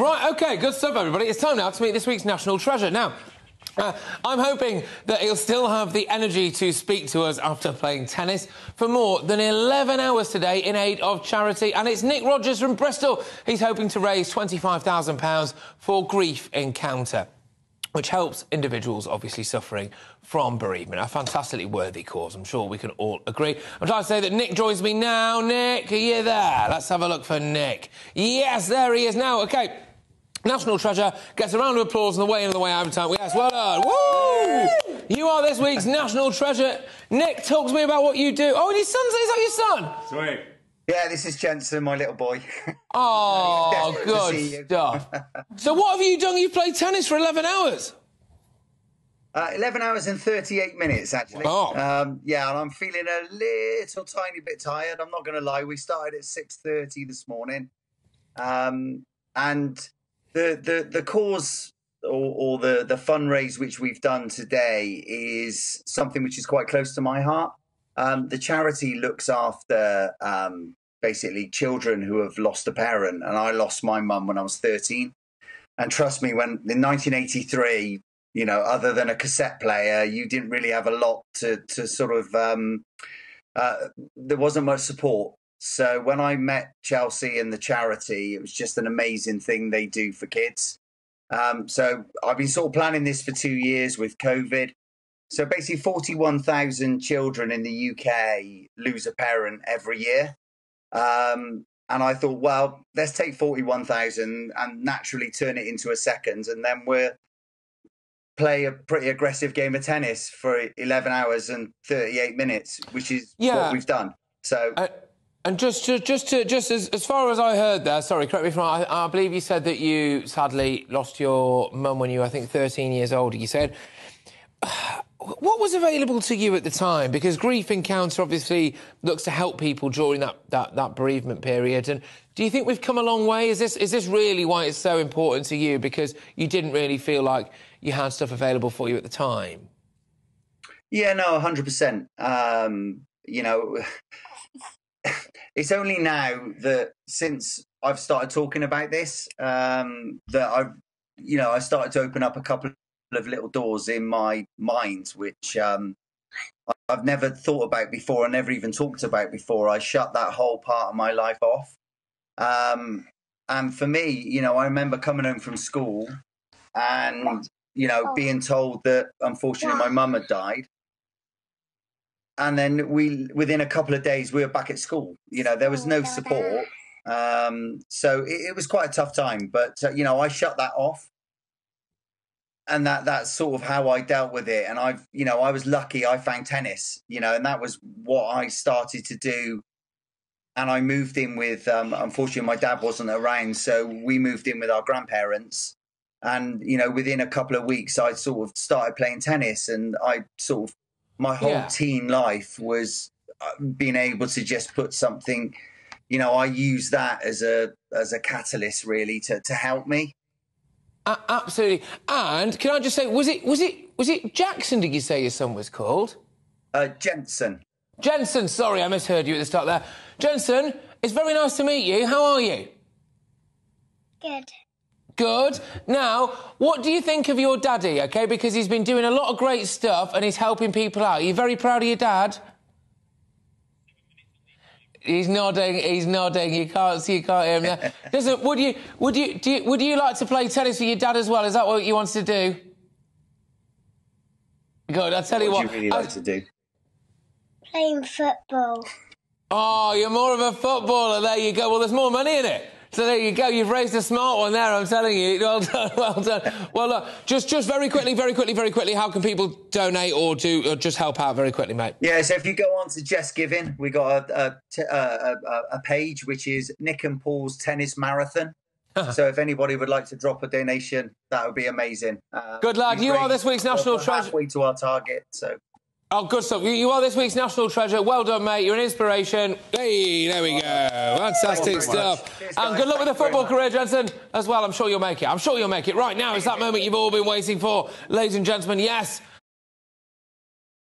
Right, OK, good stuff, everybody. It's time now to meet this week's National Treasure. Now, uh, I'm hoping that he'll still have the energy to speak to us after playing tennis for more than 11 hours today in aid of charity. And it's Nick Rogers from Bristol. He's hoping to raise £25,000 for Grief Encounter which helps individuals obviously suffering from bereavement. A fantastically worthy cause, I'm sure we can all agree. I'm trying to say that Nick joins me now. Nick, are you there? Let's have a look for Nick. Yes, there he is now. OK. National Treasure gets a round of applause on the way in and the way out of time. Yes, well done. Woo! You are this week's National Treasure. Nick, talk to me about what you do. Oh, and your son's, is that your son? Sweet. Yeah, this is Jensen, my little boy. Oh, good stuff. so, what have you done? You've played tennis for 11 hours. Uh, 11 hours and 38 minutes, actually. Oh. Um, yeah, and I'm feeling a little tiny bit tired. I'm not going to lie. We started at 6.30 this morning. Um, and the, the, the cause or, or the, the fundraise which we've done today is something which is quite close to my heart. Um, the charity looks after um, basically children who have lost a parent, and I lost my mum when I was 13. And trust me, when in 1983, you know, other than a cassette player, you didn't really have a lot to to sort of. Um, uh, there wasn't much support. So when I met Chelsea and the charity, it was just an amazing thing they do for kids. Um, so I've been sort of planning this for two years with COVID. So basically, 41,000 children in the UK lose a parent every year. Um, and I thought, well, let's take 41,000 and naturally turn it into a second. And then we'll play a pretty aggressive game of tennis for 11 hours and 38 minutes, which is yeah. what we've done. So. Uh, and just, just, just, to, just as, as far as I heard there, sorry, correct me if I'm wrong, I, I believe you said that you sadly lost your mum when you were, I think, 13 years old. You said was available to you at the time? Because Grief Encounter obviously looks to help people during that, that, that bereavement period. And do you think we've come a long way? Is this, is this really why it's so important to you? Because you didn't really feel like you had stuff available for you at the time? Yeah, no, 100%. Um, you know, it's only now that since I've started talking about this um, that I've, you know, I started to open up a couple of little doors in my mind, which um, I've never thought about before and never even talked about before. I shut that whole part of my life off. Um, and for me, you know, I remember coming home from school and, you know, being told that unfortunately my mum had died. And then we, within a couple of days, we were back at school. You know, there was no support. Um, so it, it was quite a tough time. But, uh, you know, I shut that off and that that's sort of how I dealt with it. And I've, you know, I was lucky. I found tennis, you know, and that was what I started to do. And I moved in with, um, unfortunately, my dad wasn't around, so we moved in with our grandparents. And you know, within a couple of weeks, I sort of started playing tennis, and I sort of my whole yeah. teen life was uh, being able to just put something. You know, I use that as a as a catalyst really to to help me absolutely. And can I just say, was it was it was it Jackson? Did you say your son was called? Uh, Jensen. Jensen. Sorry, I misheard you at the start there. Jensen, it's very nice to meet you. How are you? Good. Good. Now, what do you think of your daddy? Okay, because he's been doing a lot of great stuff and he's helping people out. Are you very proud of your dad? He's nodding. He's nodding. You can't see. You can't hear him. There. Listen, would you? Would you, you? Would you like to play tennis with your dad as well? Is that what you want to do? Good. I'll tell what you what. What would you really like to do? Playing football. Oh, you're more of a footballer. There you go. Well, there's more money in it. So there you go. You've raised a smart one there. I'm telling you. Well done. Well done. Well, look, just just very quickly, very quickly, very quickly. How can people donate or do or just help out very quickly, mate? Yeah. So if you go on to Just Giving, we got a a, a, a page which is Nick and Paul's Tennis Marathon. so if anybody would like to drop a donation, that would be amazing. Uh, Good lad. You are this week's national treasure. Halfway to our target. So Oh, good stuff. You, you, are this week's national treasure. Well done, mate. You're an inspiration. Hey, there we go. Fantastic stuff. and good luck with the football career, Jensen, as well. I'm sure you'll make it. I'm sure you'll make it. Right now, it's that moment you've all been waiting for. Ladies and gentlemen, yes,